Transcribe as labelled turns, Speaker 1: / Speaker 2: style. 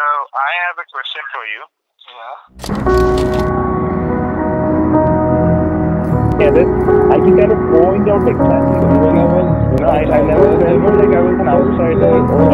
Speaker 1: I have a question for you.
Speaker 2: Yeah.
Speaker 3: Yeah, this, I can kind of point out exactly when I was, you know, I, I never felt like I was an outsider or